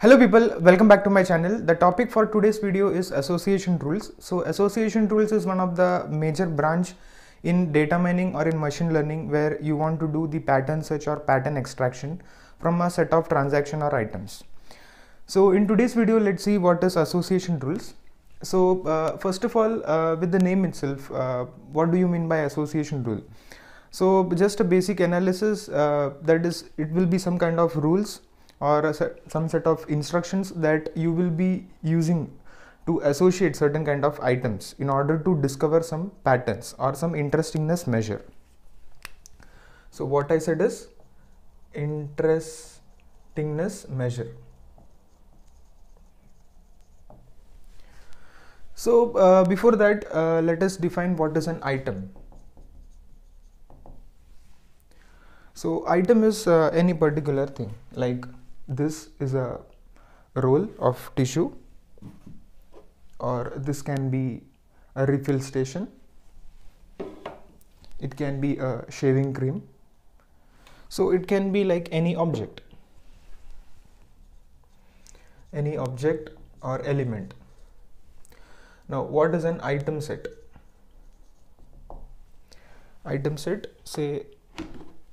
Hello people, welcome back to my channel. The topic for today's video is association rules. So association rules is one of the major branch in data mining or in machine learning where you want to do the pattern search or pattern extraction from a set of transaction or items. So in today's video, let's see what is association rules. So uh, first of all, uh, with the name itself, uh, what do you mean by association rule? So just a basic analysis uh, that is, it will be some kind of rules or set, some set of instructions that you will be using to associate certain kind of items in order to discover some patterns or some interestingness measure. So what I said is interestingness measure. So uh, before that, uh, let us define what is an item. So item is uh, any particular thing like this is a roll of tissue or this can be a refill station. It can be a shaving cream. So it can be like any object. Any object or element. Now what is an item set? Item set say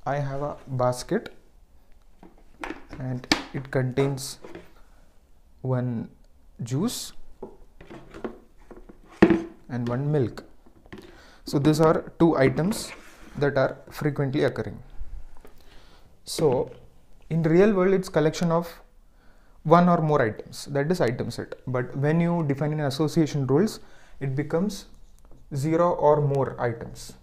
i have a basket and it contains one juice and one milk. So these are two items that are frequently occurring. So in real world it's collection of one or more items. That is item set. But when you define in association rules it becomes zero or more items.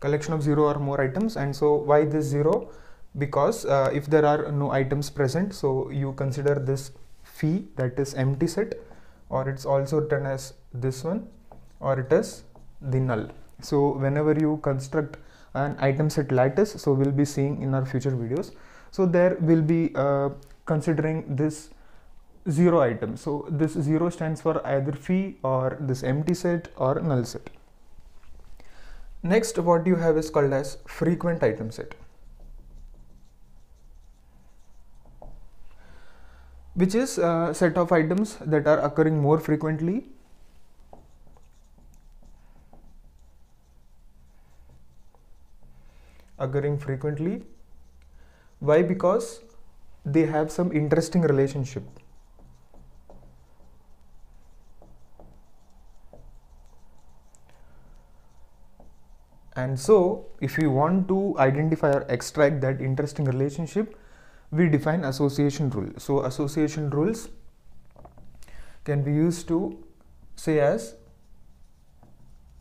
Collection of zero or more items. And so why this zero because uh, if there are no items present so you consider this phi that is empty set or it's also written as this one or it is the null. So whenever you construct an item set lattice so we'll be seeing in our future videos. So there will be uh, considering this zero item. So this zero stands for either phi or this empty set or null set. Next what you have is called as frequent item set which is a set of items that are occurring more frequently. Occurring frequently. Why? Because they have some interesting relationship. And so if we want to identify or extract that interesting relationship we define association rule. So association rules can be used to say as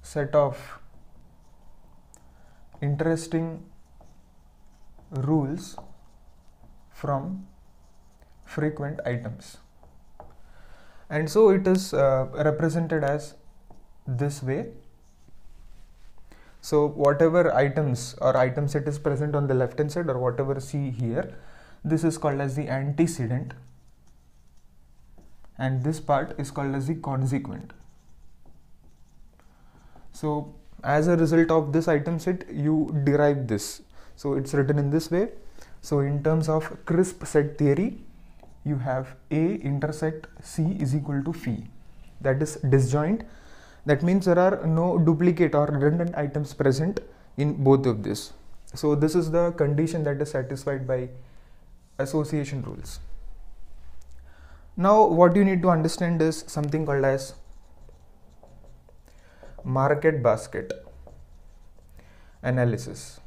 set of interesting rules from frequent items and so it is uh, represented as this way so whatever items or item set is present on the left hand side or whatever see here this is called as the antecedent. And this part is called as the consequent. So as a result of this item set you derive this. So it's written in this way. So in terms of crisp set theory you have a intersect c is equal to phi that is disjoint. That means there are no duplicate or redundant items present in both of this. So this is the condition that is satisfied by association rules. Now what you need to understand is something called as market basket analysis.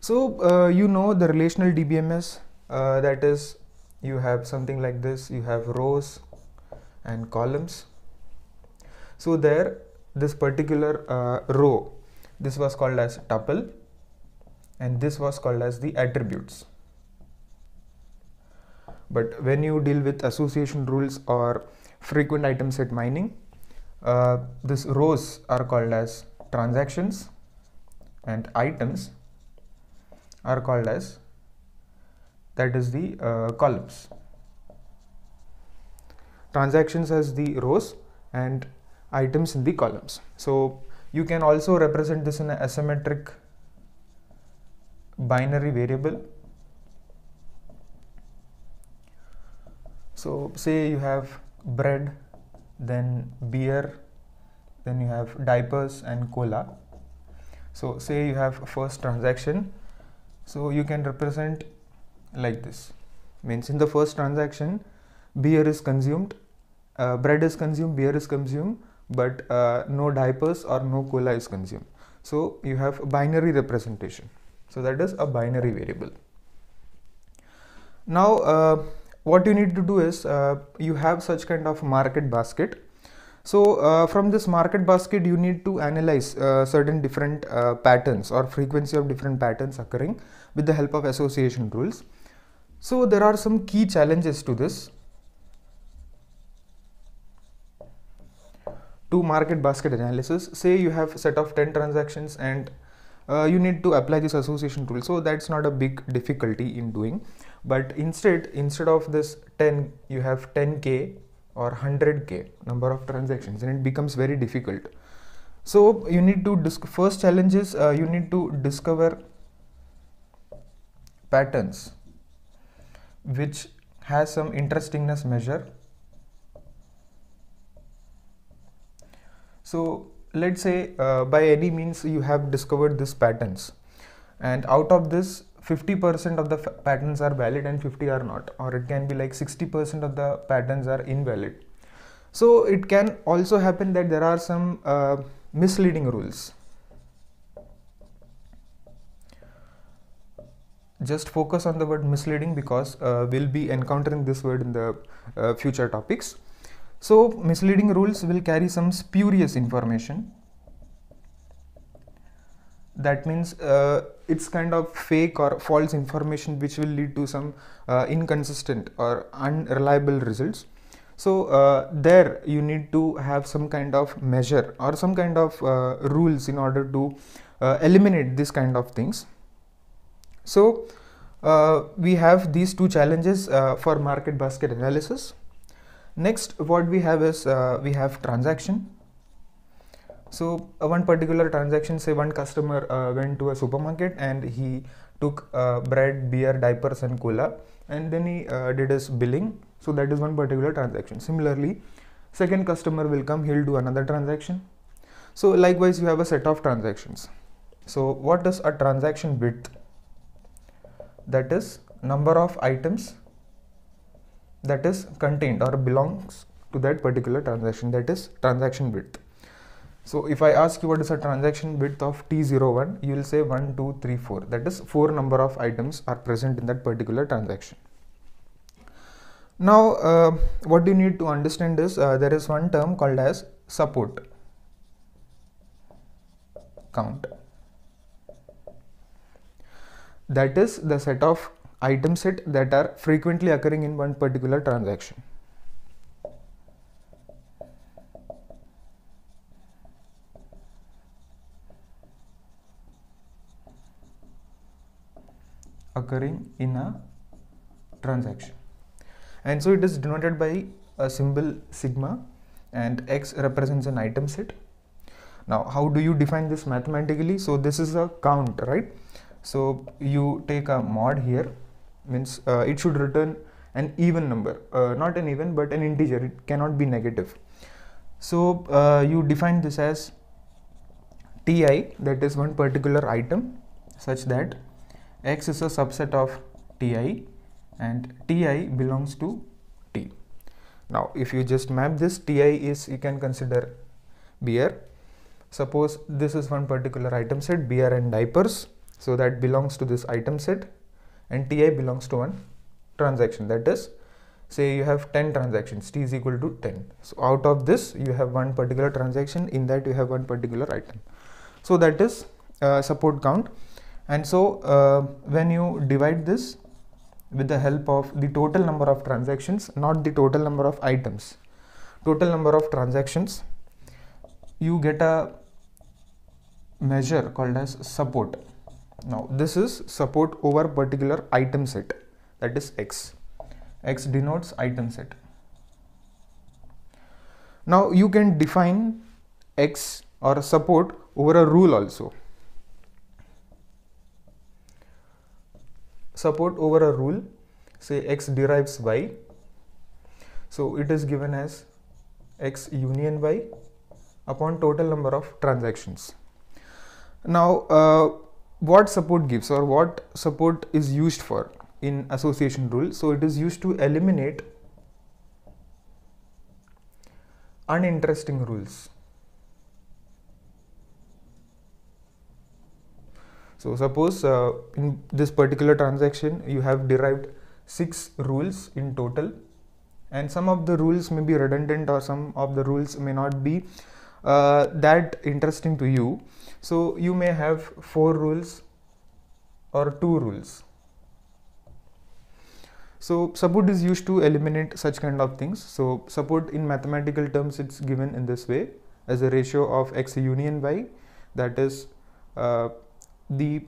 So uh, you know the relational DBMS uh, that is you have something like this you have rows and columns. So there this particular uh, row this was called as tuple and this was called as the attributes. But when you deal with association rules or frequent item set mining, uh, these rows are called as transactions and items are called as that is the uh, columns. Transactions as the rows and items in the columns. So you can also represent this in an asymmetric binary variable. So say you have bread then beer then you have diapers and cola. So say you have first transaction. So you can represent like this. Means in the first transaction beer is consumed uh, bread is consumed beer is consumed but uh, no diapers or no cola is consumed. So you have binary representation so that is a binary variable. Now uh, what you need to do is uh, you have such kind of market basket. So uh, from this market basket you need to analyze uh, certain different uh, patterns or frequency of different patterns occurring with the help of association rules. So there are some key challenges to this. To market basket analysis say you have set of 10 transactions and uh, you need to apply this association rule so that's not a big difficulty in doing. But instead instead of this 10 you have 10k or 100k number of transactions and it becomes very difficult. So you need to first challenge is uh, you need to discover patterns which has some interestingness measure. So let's say uh, by any means you have discovered these patterns. And out of this 50% of the patterns are valid and 50 are not. Or it can be like 60% of the patterns are invalid. So it can also happen that there are some uh, misleading rules. Just focus on the word misleading because uh, we'll be encountering this word in the uh, future topics so misleading rules will carry some spurious information. That means uh, it's kind of fake or false information which will lead to some uh, inconsistent or unreliable results. So uh, there you need to have some kind of measure or some kind of uh, rules in order to uh, eliminate this kind of things. So uh, we have these two challenges for market basket analysis next what we have is we have transaction so uh, one particular transaction, say one customer uh, went to a supermarket and he took uh, bread, beer, diapers and cola and then he uh, did his billing. So that is one particular transaction. Similarly, second customer will come, he'll do another transaction. So likewise you have a set of transactions. So what is a transaction width? That is number of items that is contained or belongs to that particular transaction that is transaction width. So if I ask you what is a transaction width of T01, you will say 1, 2, 3, 4. That is 4 number of items are present in that particular transaction. Now uh, what you need to understand is uh, there is one term called as support count. That is the set of item set that are frequently occurring in one particular transaction. occurring in a transaction. And so it is denoted by a symbol sigma and x represents an item set. Now how do you define this mathematically? So this is a count right? So you take a mod here means uh, it should return an even number uh, not an even but an integer it cannot be negative so uh, you define this as ti that is one particular item such that x is a subset of ti and ti belongs to t. Now if you just map this ti is you can consider beer. Suppose this is one particular item set beer and diapers so that belongs to this item set and ti belongs to one transaction. That is say you have 10 transactions t is equal to 10 so out of this you have one particular transaction. In that you have one particular item. So that is uh, support count. And so uh, when you divide this with the help of the total number of transactions not the total number of items total number of transactions you get a measure called as support now this is support over particular item set. That is x. X denotes item set. Now you can define x or support over a rule also. Support over a rule say x derives y. So it is given as x union y upon total number of transactions. Now uh, what support gives or what support is used for in association rule. So it is used to eliminate uninteresting rules. So suppose uh, in this particular transaction you have derived six rules in total and some of the rules may be redundant or some of the rules may not be uh, that interesting to you so you may have four rules or two rules so support is used to eliminate such kind of things so support in mathematical terms it's given in this way as a ratio of x union y that is uh, the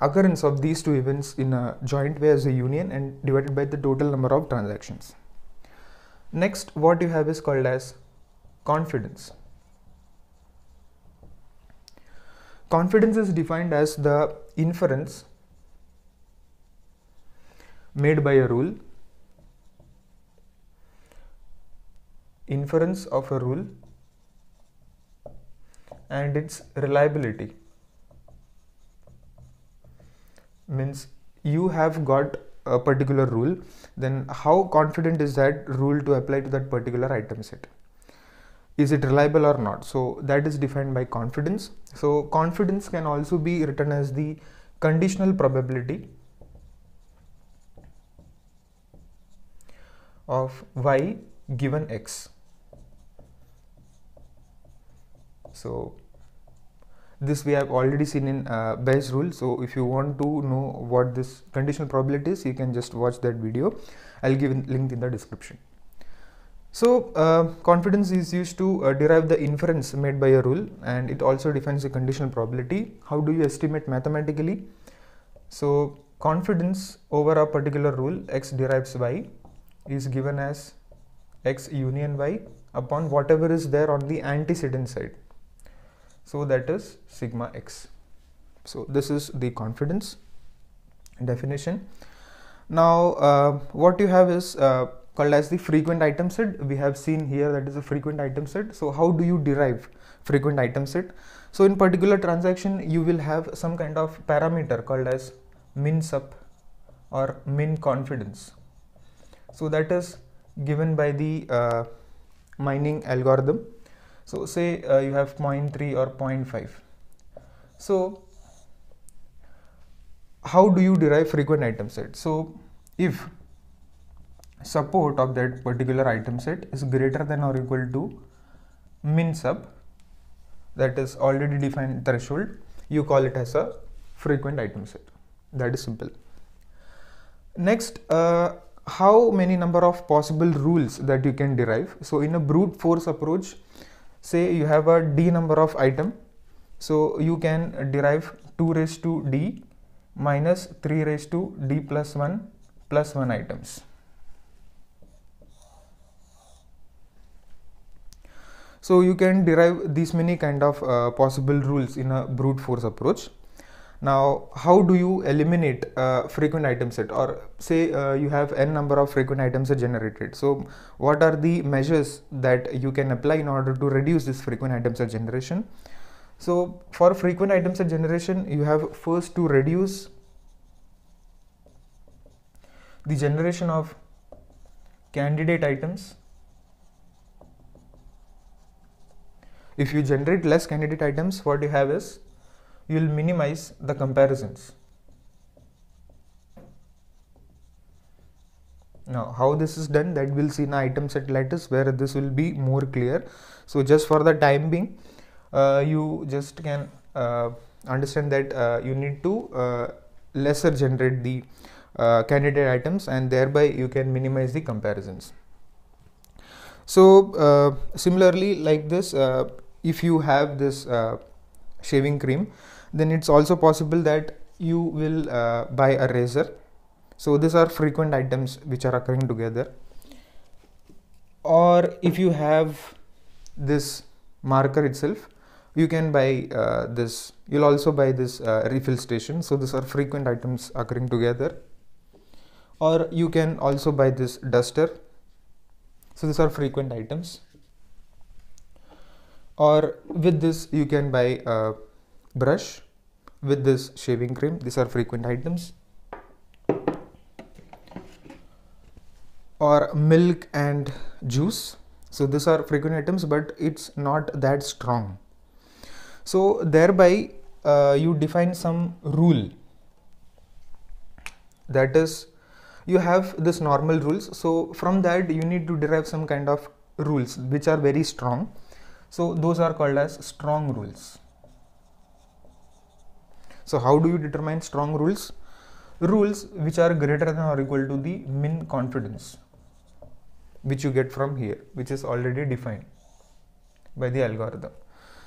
occurrence of these two events in a joint way as a union and divided by the total number of transactions. Next, what you have is called as confidence. Confidence is defined as the inference made by a rule, inference of a rule and its reliability. means you have got a particular rule then how confident is that rule to apply to that particular item set is it reliable or not? So that is defined by confidence. So confidence can also be written as the conditional probability of y given x. So this we have already seen in uh, Bayes rule. So if you want to know what this conditional probability is you can just watch that video. I'll give a link in the description so uh, confidence is used to uh, derive the inference made by a rule and it also defines the conditional probability. How do you estimate mathematically? So confidence over a particular rule x derives y is given as x union y upon whatever is there on the antecedent side. So that is sigma x. So this is the confidence definition. Now uh, what you have is uh, called as the frequent item set we have seen here that is a frequent item set so how do you derive frequent item set so in particular transaction you will have some kind of parameter called as min sup or min confidence so that is given by the uh, mining algorithm so say uh, you have 0.3 or 0.5. So how do you derive frequent item set? So if support of that particular item set is greater than or equal to min sup that is already defined threshold you call it as a frequent item set. That is simple. Next uh, how many number of possible rules that you can derive? So in a brute force approach say you have a d number of item so you can derive 2 raised to d minus 3 raised to d plus 1 plus 1 items so you can derive these many kind of uh, possible rules in a brute force approach now, how do you eliminate a frequent item set or say uh, you have n number of frequent items generated. So, what are the measures that you can apply in order to reduce this frequent item set generation? So, for frequent item set generation, you have first to reduce the generation of candidate items. If you generate less candidate items, what you have is you will minimize the comparisons. Now how this is done that we'll see in item set lattice where this will be more clear. So just for the time being uh, you just can uh, understand that uh, you need to uh, lesser generate the uh, candidate items and thereby you can minimize the comparisons. So uh, similarly like this if you have this shaving cream then it's also possible that you will uh, buy a razor. So these are frequent items which are occurring together. Or if you have this marker itself you can buy uh, this you'll also buy this uh, refill station. So these are frequent items occurring together. Or you can also buy this duster. So these are frequent items or with this you can buy a brush with this shaving cream. These are frequent items. Or milk and juice. So these are frequent items but it's not that strong. So thereby uh, you define some rule. That is you have this normal rules. So from that you need to derive some kind of rules which are very strong so those are called as strong rules. So how do you determine strong rules? Rules which are greater than or equal to the min confidence which you get from here which is already defined by the algorithm.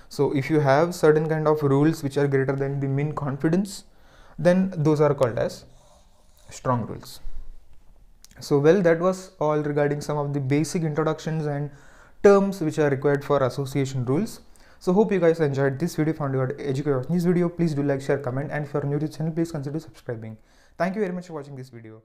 So if you have certain kind of rules which are greater than the min confidence then those are called as strong rules. So well that was all regarding some of the basic introductions and terms which are required for association rules. So hope you guys enjoyed this video. Found you educated this video. Please do like share comment and if you are new to the channel please consider subscribing. Thank you very much for watching this video